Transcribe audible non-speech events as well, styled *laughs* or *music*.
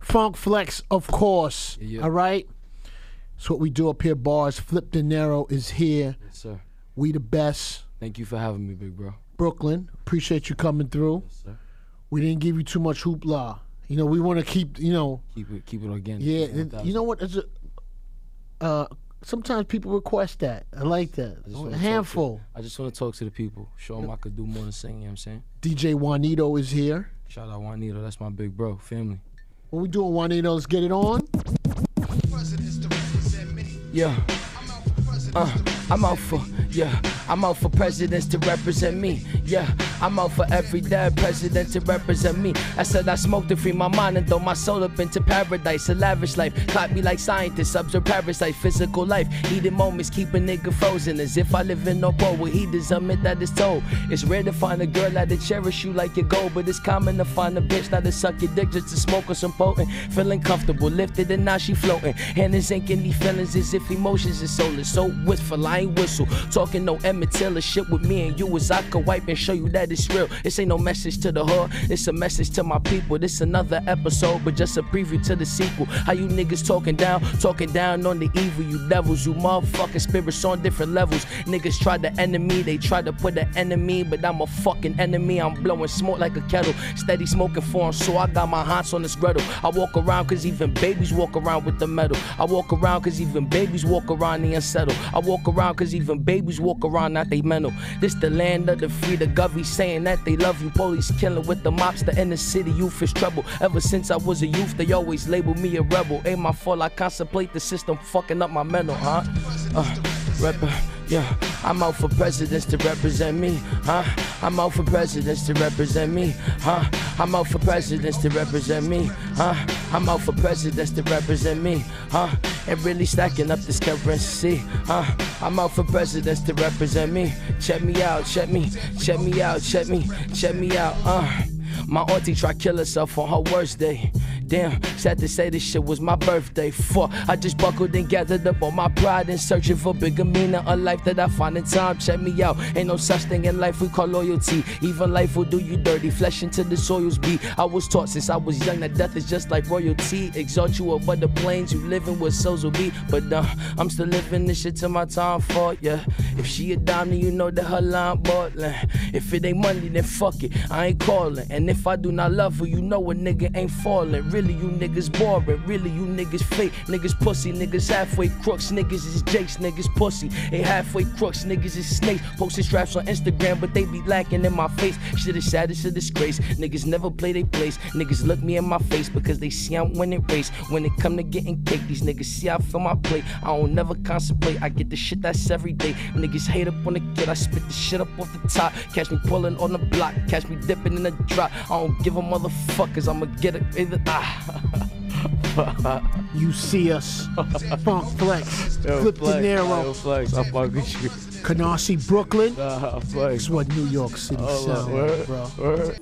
Funk Flex, of course. Yeah. All right. That's what we do up here, bars. Flipp Dinero is here. Yes, sir. We the best. Thank you for having me, big bro. Brooklyn, appreciate you coming through. Yes, sir. We didn't give you too much hoopla. You know, we want to keep, you know, Keep it, keep it organic. yeah. You know what? It's a, uh, sometimes people request that. I like that. I A handful. To, I just want to talk to the people. Show them I could do more than sing. You know what I'm saying? DJ Juanito is here. Shout out Juanito. That's my big bro. Family. What we doing, Juanito? Let's get it on. Yeah. Uh, I'm out for, yeah, I'm out for presidents to represent me. Yeah, I'm out for every dead president to represent me. I said I smoke to free my mind and throw my soul up into paradise. A lavish life, caught me like scientists, observe parasite, physical life. Heated moments keep a nigga frozen as if I live in no boat where he deserve it that is told. It's rare to find a girl that'll cherish you like your gold, but it's common to find a bitch that'll suck your dick just to smoke some potent. Feeling comfortable, lifted and now she floating. Hand is inking these feelings as if emotions is soulless. So wistful, I ain't whistle. Talking no Emmett Till shit with me and you as I could wipe and show you that it's real. This ain't no message to the hood, it's a message to my people. This another episode, but just a preview to the sequel. How you niggas talking down, talking down on the evil, you devils, you motherfucking spirits on different levels. Niggas try to enemy, they try to put an enemy, but I'm a fucking enemy. I'm blowing smoke like a kettle, steady smoking for 'em, so I got my hearts on this griddle. I walk around cause even babies walk around with the metal. I walk around cause even babies walk around the unsettled. I walk around cause even babies walk around not they mental. This the land of the free, the govy saying that they love you. Police killing with the mops, the inner city youth is trouble. Ever since I was a youth, they always label me a rebel. Ain't my fault, I contemplate the system fucking up my mental, huh? Uh, rep- yeah, I'm out for presidents to represent me, huh? I'm out for presidents to represent me, huh? I'm out for presidents to represent me, huh? I'm out for presidents to represent me, huh? And really stacking up this currency, huh? I'm out for presidents to represent me. Check me out, check me, check me out, check me, check me out, uh. My auntie tried kill herself on her worst day. Damn, sad to say this shit was my birthday. Fuck, I just buckled and gathered up all my pride and searching for bigger meaning of life that I find in time. Check me out, ain't no such thing in life we call loyalty. Even life will do you dirty, flesh into the soils be. I was taught since I was young that death is just like royalty. Exalt you above the planes you living where souls will be. But uh, I'm still living this shit till my time for yeah. If she a dime, then you know that her line bottling. If it ain't money, then fuck it, I ain't calling. And if I do not love her, you know a nigga ain't falling. Really, you niggas boring. Really, you niggas fake. Niggas pussy. Niggas halfway crooks. Niggas is jakes. Niggas pussy. Ain't halfway crooks. Niggas is snakes. Posting straps on Instagram, but they be lacking in my face. Shit is sad, it's a disgrace. Niggas never play their place. Niggas look me in my face because they see I'm winning race. When it come to getting cake, these niggas see I fill my plate. I don't never contemplate. I get the shit that's every day. Niggas hate up on the kid. I spit the shit up off the top. Catch me pulling on the block. Catch me dipping in the drop. I don't give a motherfuckers. I'ma get it either. Ah. *laughs* You see us. *laughs* Funk Flex. Flipp Dinero. flex. I fuck with you. Canarsie, Brooklyn. Nah, That's what New York City Oh, sound like, bro. word.